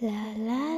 La la.